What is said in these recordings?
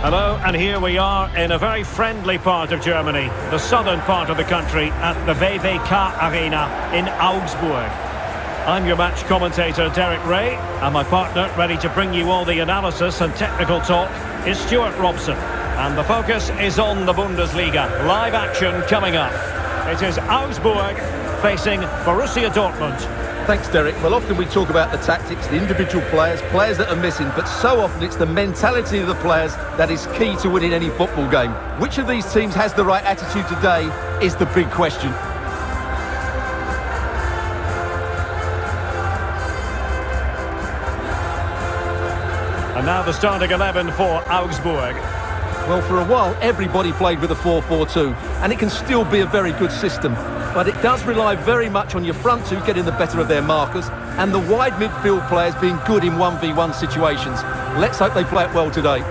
Hello, and here we are in a very friendly part of Germany, the southern part of the country, at the WWK Arena in Augsburg. I'm your match commentator, Derek Rae, and my partner, ready to bring you all the analysis and technical talk, is Stewart Robson. And the focus is on the Bundesliga. Live action coming up. It is Augsburg facing Borussia Dortmund. Thanks, Derek. Well, often we talk about the tactics, the individual players, players that are missing, but so often it's the mentality of the players that is key to winning any football game. Which of these teams has the right attitude today is the big question. And now the starting 11 for Augsburg. Well, for a while, everybody played with a 4-4-2, and it can still be a very good system. But it does rely very much on your front two getting the better of their markers, and the wide midfield players being good in 1v1 situations. Let's hope they play it well today.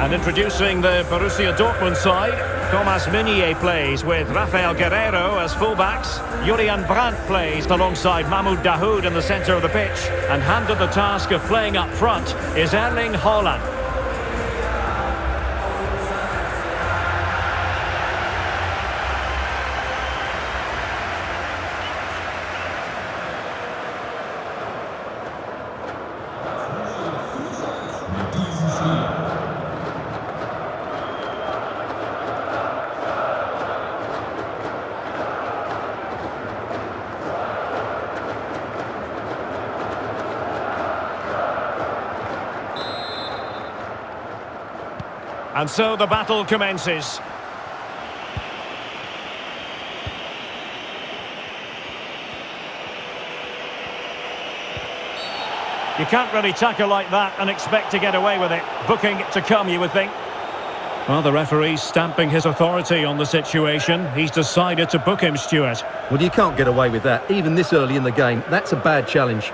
And introducing the Borussia Dortmund side, Thomas Meunier plays with Raphaël Guerreiro as fullbacks. Julian Brandt plays alongside Mahmoud Dahoud in the centre of the pitch. And handed the task of playing up front is Erling Haaland. And so the battle commences. You can't really tackle like that and expect to get away with it. Booking to come, you would think. Well, the referee's stamping his authority on the situation. He's decided to book him, Stewart. Well, you can't get away with that, even this early in the game. That's a bad challenge.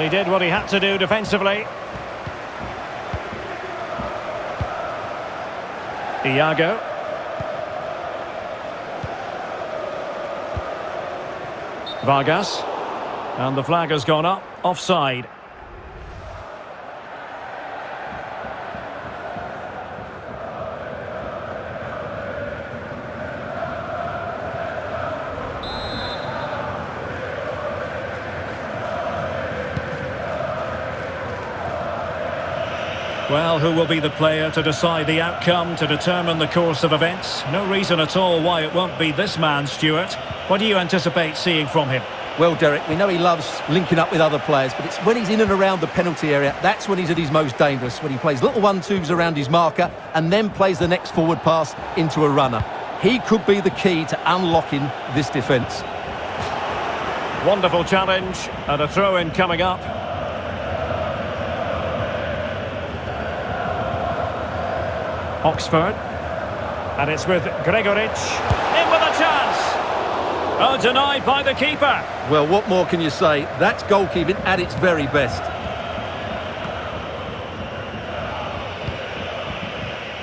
And he did what he had to do defensively. Iago. Vargas. And the flag has gone up. Offside. Well, who will be the player to decide the outcome, to determine the course of events? No reason at all why it won't be this man, Stewart. What do you anticipate seeing from him? Well, Derek, we know he loves linking up with other players, but it's when he's in and around the penalty area, that's when he's at his most dangerous, when he plays little one-twos around his marker and then plays the next forward pass into a runner. He could be the key to unlocking this defence. Wonderful challenge and a throw-in coming up. Oxford. And it's with Gregoritsch. In with a chance. Oh, denied by the keeper. Well, what more can you say? That's goalkeeping at its very best.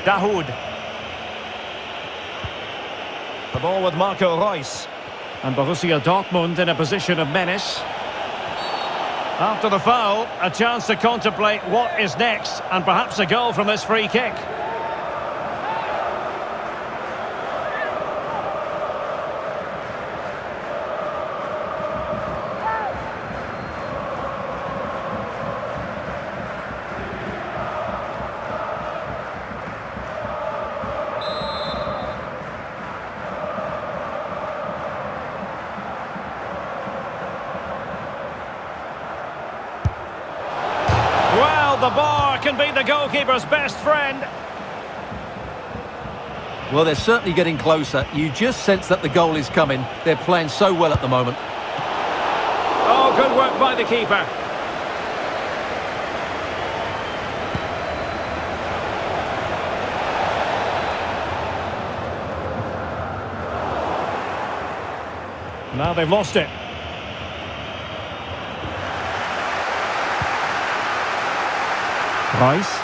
Dahoud. The ball with Marco Reus. And Borussia Dortmund in a position of menace. After the foul, a chance to contemplate what is next and perhaps a goal from this free kick. Well, the bar can be the goalkeeper's best friend. Well, they're certainly getting closer. You just sense that the goal is coming. They're playing so well at the moment. Oh, good work by the keeper. Now they've lost it. Rice.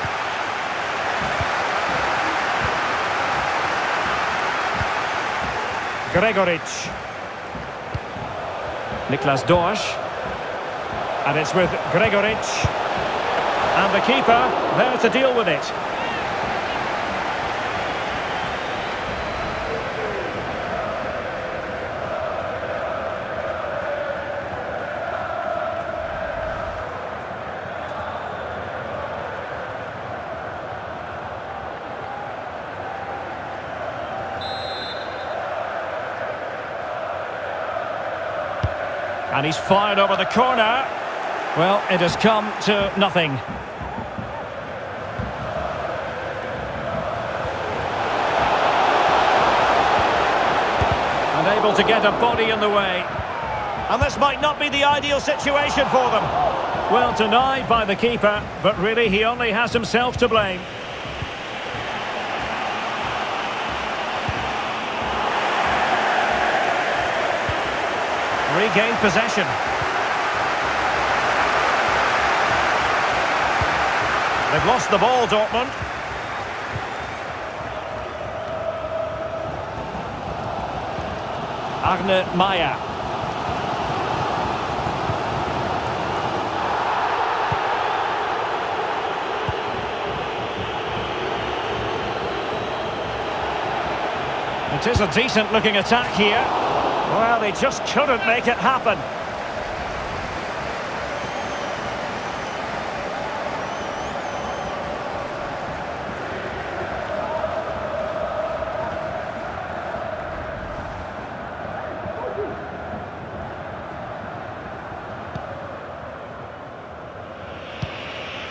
Gregoritsch. Niklas Dorsch. And it's with Gregoritsch. And the keeper there to deal with it. And he's fired over the corner. Well, it has come to nothing. Unable to get a body in the way. And this might not be the ideal situation for them. Well, denied by the keeper, but really he only has himself to blame. Regained possession. They've lost the ball, Dortmund. Arne Maier. It is a decent looking attack here. Well, they just couldn't make it happen.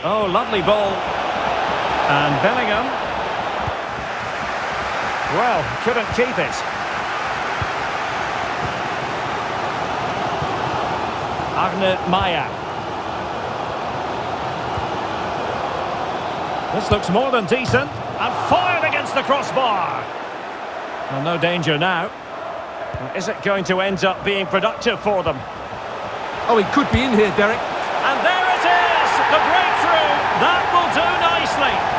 Oh, lovely ball. And Bellingham. Well, couldn't keep it. Arne Maier. This looks more than decent. And fired against the crossbar. Well, no danger now. Is it going to end up being productive for them? Oh, he could be in here, Derek. And there it is! The breakthrough! That will do nicely.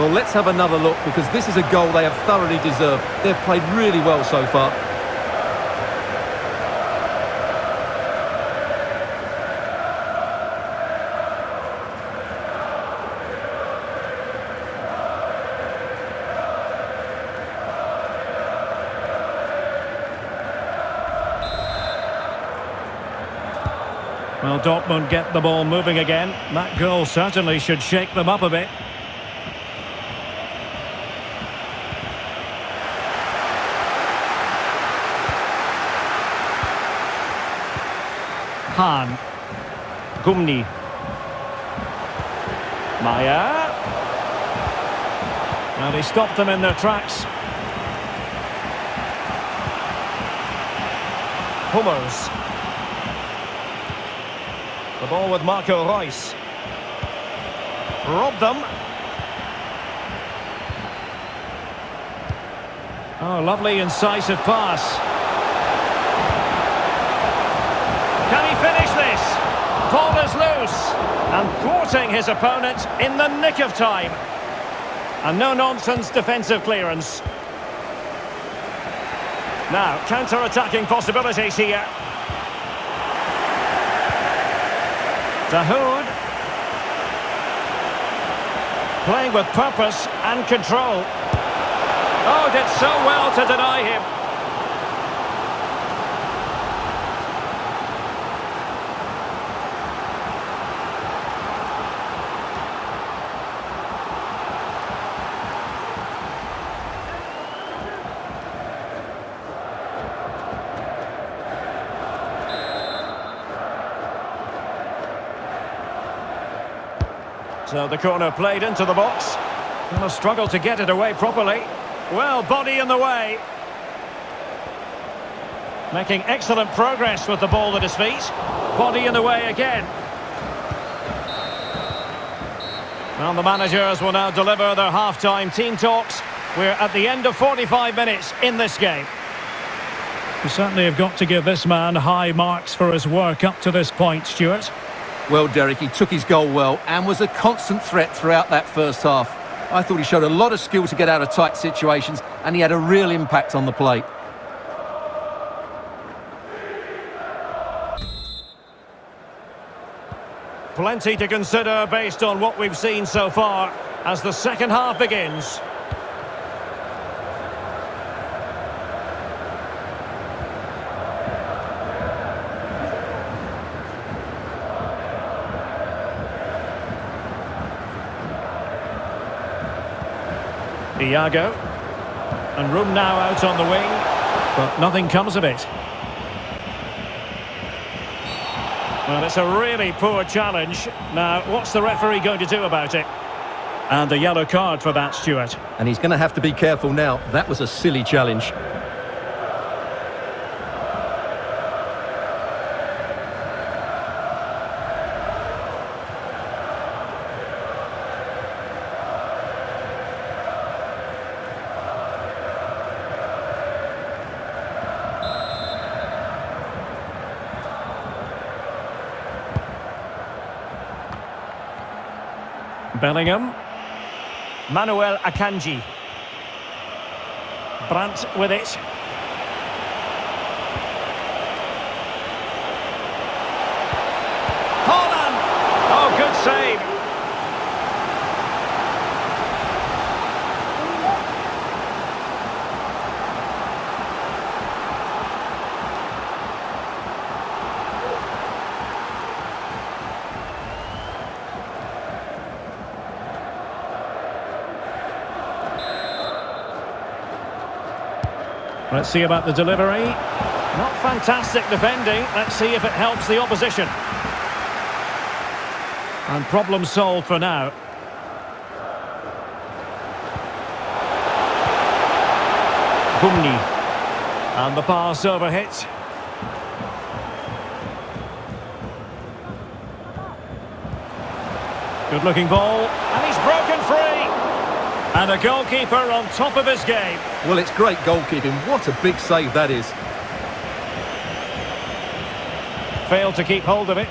Well, let's have another look because this is a goal they have thoroughly deserved. They've played really well so far. Well, Dortmund get the ball moving again. That goal certainly should shake them up a bit. Hahn. Gumny. Maier. And he stopped them in their tracks. Hummels. The ball with Marco Reus. Robbed them. Oh, lovely incisive pass. Can he finish this? Loose. And thwarting his opponent in the nick of time. And no-nonsense defensive clearance. Now, counter-attacking possibilities here. Dahoud. Playing with purpose and control. Oh, did so well to deny him. So the corner played into the box. And a struggle to get it away properly. Well, body in the way. Making excellent progress with the ball at his feet. Body in the way again. And the managers will now deliver their half-time team talks. We're at the end of 45 minutes in this game. We certainly have got to give this man high marks for his work up to this point, Stewart. Well, Derek, he took his goal well and was a constant threat throughout that first half. I thought he showed a lot of skill to get out of tight situations and he had a real impact on the plate. Plenty to consider based on what we've seen so far as the second half begins. Iago. And room now out on the wing, but nothing comes of it. Well, it's a really poor challenge. Now, what's the referee going to do about it? And a yellow card for that, Stewart. And he's going to have to be careful now. That was a silly challenge. Bellingham. Manuel Akanji. Brandt with it. Haaland! Oh, good save. Let's see about the delivery. Not fantastic defending. Let's see if it helps the opposition. And problem solved for now. Gumny. And the pass over hit. Good looking ball. And he's broken. And a goalkeeper on top of his game. Well, it's great goalkeeping. What a big save that is. Failed to keep hold of it.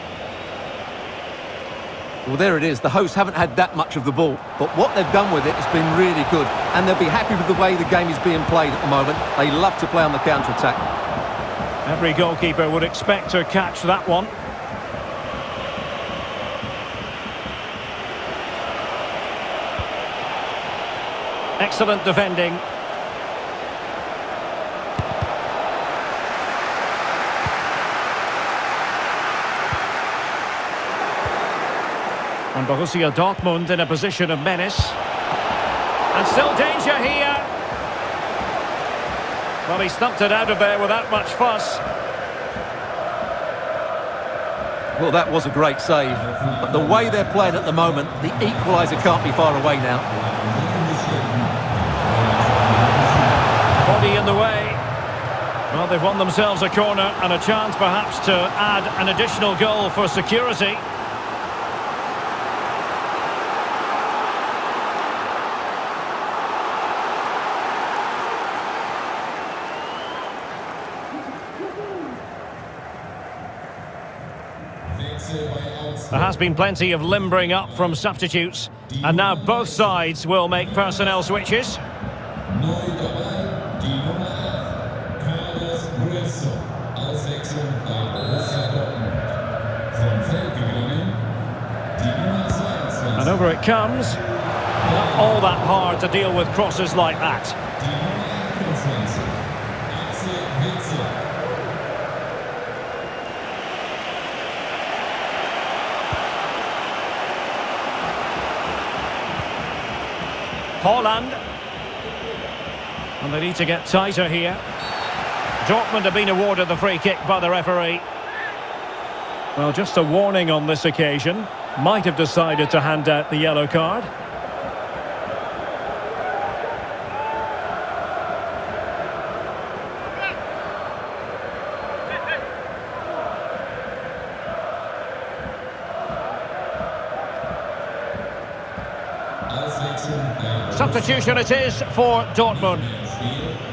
Well, there it is. The hosts haven't had that much of the ball, but what they've done with it has been really good, and they'll be happy with the way the game is being played at the moment. They love to play on the counter-attack. Every goalkeeper would expect to catch that one. Excellent defending. And Borussia Dortmund in a position of menace. And still danger here. Well, he stumped it out of there without much fuss. Well, that was a great save. But the way they're playing at the moment, the equaliser can't be far away now. In the way. Well, they've won themselves a corner and a chance perhaps to add an additional goal for security. There has been plenty of limbering up from substitutes, and now both sides will make personnel switches. It comes. Not all that hard to deal with crosses like that. die Nummer 28, Axel Witsel. Haaland. And they need to get tighter here. Dortmund have been awarded the free kick by the referee. Well, just a warning on this occasion. Might have decided to hand out the yellow card. Substitution it is for Dortmund.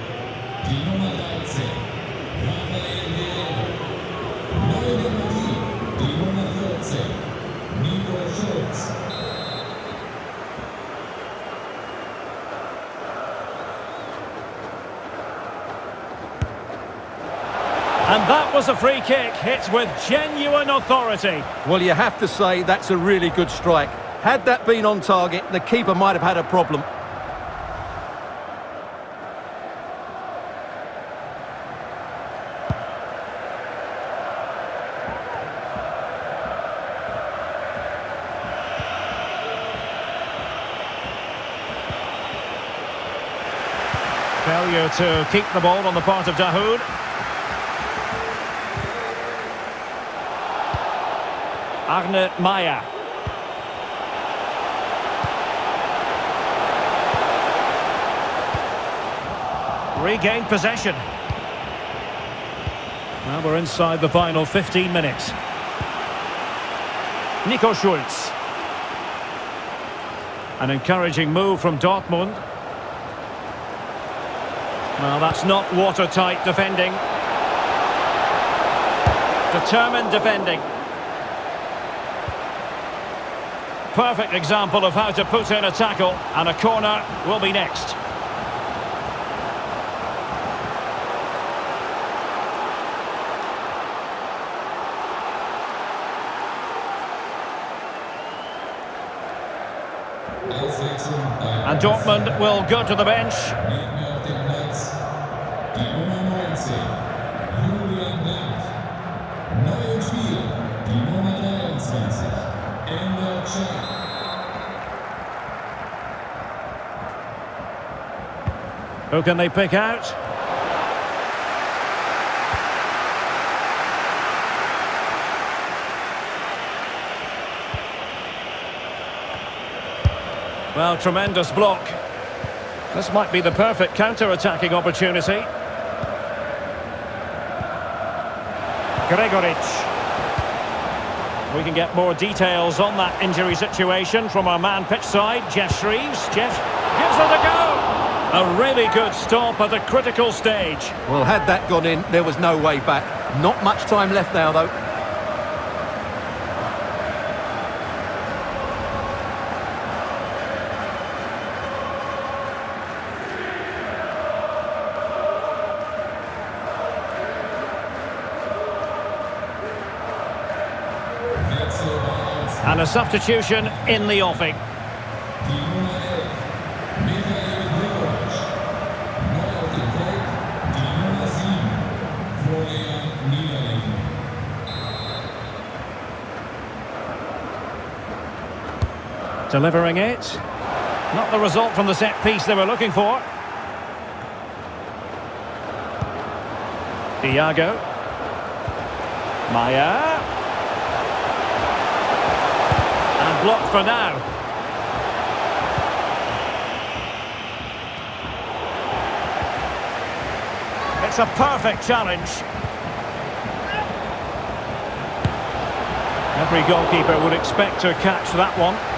And that was a free kick, hit with genuine authority. Well, you have to say that's a really good strike. Had that been on target, the keeper might have had a problem. Failure to keep the ball on the part of Dahoud. Arne Maier. Regained possession. Now we're inside the final 15 minutes. Nico Schulz. An encouraging move from Dortmund. Well, that's not watertight defending. Determined defending. Perfect example of how to put in a tackle, and a corner will be next. And Dortmund will go to the bench. Who can they pick out? Well, tremendous block. This might be the perfect counter-attacking opportunity. Gregoritsch. We can get more details on that injury situation from our man pitch side, Geoff Shreeves. Jeff gives it a go. A really good stop at a critical stage. Well, had that gone in, there was no way back. Not much time left now, though. Wechsel bei Arzt. And a substitution in the offing. Delivering it. Not the result from the set piece they were looking for. Iago. Maier. And blocked for now. It's a perfect challenge. Every goalkeeper would expect to catch that one.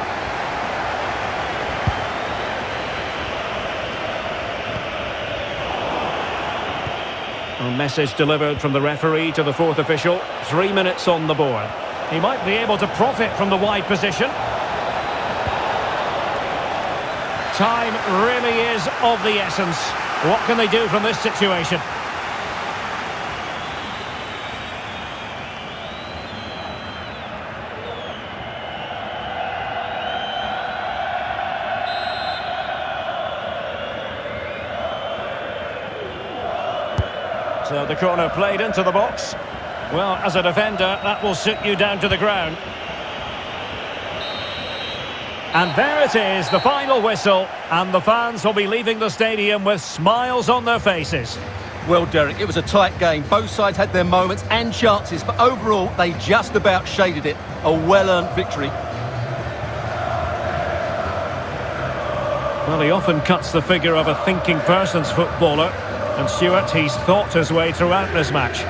Message delivered from the referee to the fourth official. Three minutes on the board. He might be able to profit from the wide position. Time really is of the essence. What can they do from this situation? The corner played into the box. Well, as a defender, that will sit you down to the ground. And there it is, the final whistle, and the fans will be leaving the stadium with smiles on their faces. Well, Derek, it was a tight game. Both sides had their moments and chances, but overall, they just about shaded it. A well-earned victory. Well, he often cuts the figure of a thinking person's footballer, and Stewart, he's thought his way throughout this match.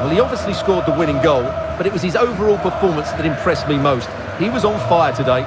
Well, he obviously scored the winning goal, but it was his overall performance that impressed me most. He was on fire today.